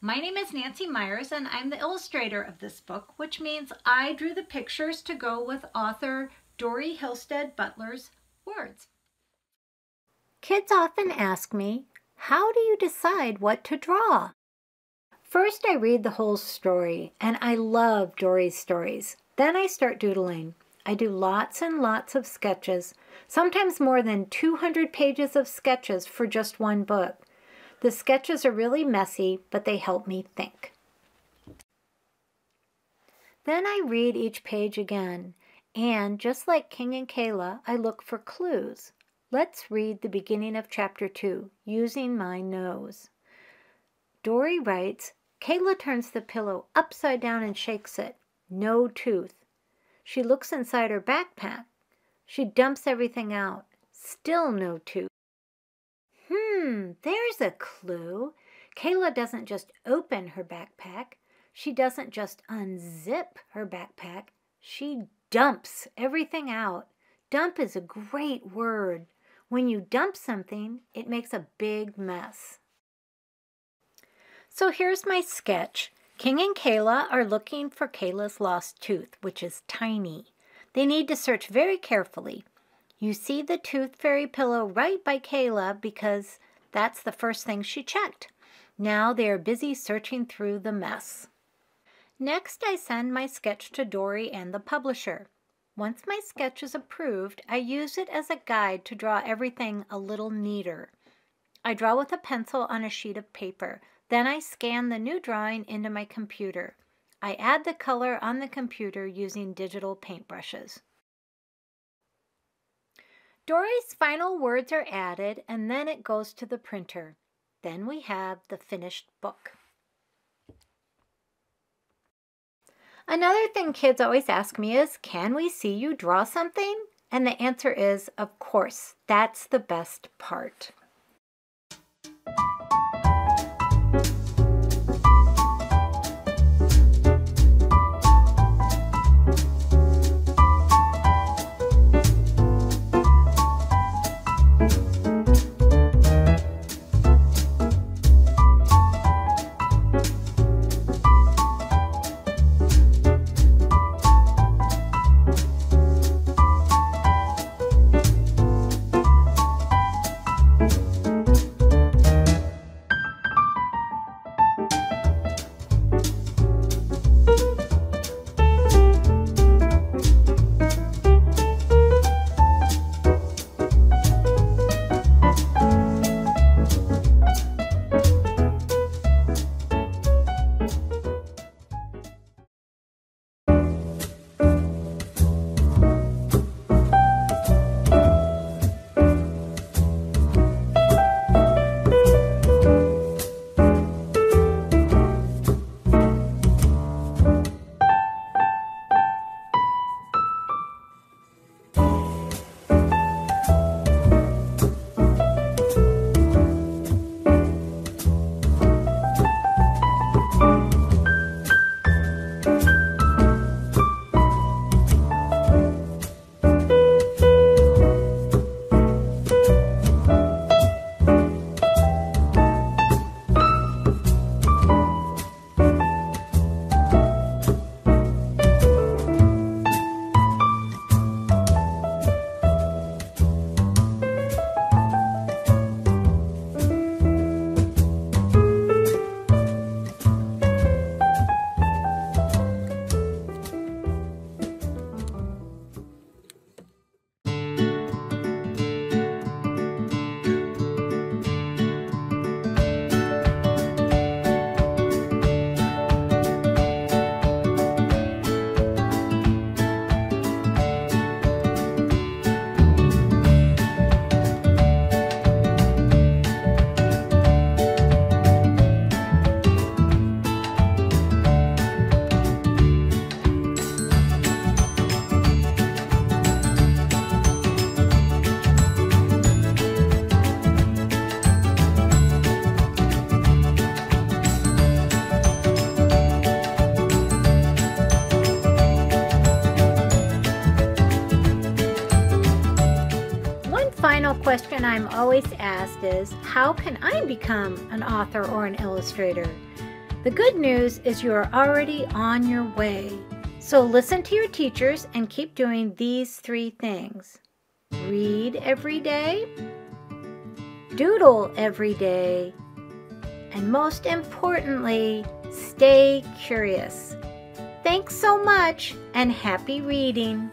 My name is Nancy Meyers and I'm the illustrator of this book, which means I drew the pictures to go with author Dori Hillestad Butler's words. Kids often ask me, how do you decide what to draw? First, I read the whole story, and I love Dori's stories. Then I start doodling. I do lots and lots of sketches, sometimes more than 200 pages of sketches for just one book. The sketches are really messy, but they help me think. Then I read each page again, and just like King and Kayla, I look for clues. Let's read the beginning of chapter 2 using my nose. Dori writes, Kayla turns the pillow upside down and shakes it. No tooth. She looks inside her backpack. She dumps everything out. Still no tooth. Hmm, there's a clue. Kayla doesn't just open her backpack. She doesn't just unzip her backpack. She dumps everything out. Dump is a great word. When you dump something, it makes a big mess. So here's my sketch. King and Kayla are looking for Kayla's lost tooth, which is tiny. They need to search very carefully. You see the tooth fairy pillow right by Kayla because that's the first thing she checked. Now they are busy searching through the mess. Next, I send my sketch to Dori and the publisher. Once my sketch is approved, I use it as a guide to draw everything a little neater. I draw with a pencil on a sheet of paper. Then I scan the new drawing into my computer. I add the color on the computer using digital paintbrushes. Dori's final words are added and then it goes to the printer. Then we have the finished book. Another thing kids always ask me is, can we see you draw something? And the answer is, of course, that's the best part. Question I'm always asked is, how can I become an author or an illustrator? The good news is you are already on your way. So listen to your teachers and keep doing these three things read every day, doodle every day, and most importantly, stay curious. Thanks so much and happy reading!